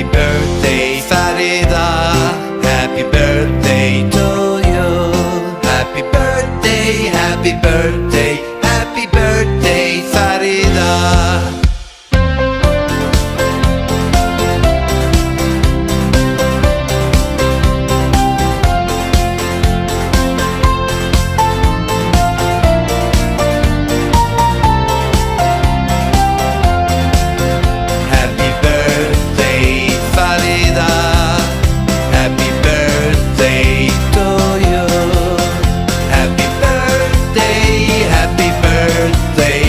Happy birthday Farida. Happy birthday to you. Happy birthday, happy birthday. birthday.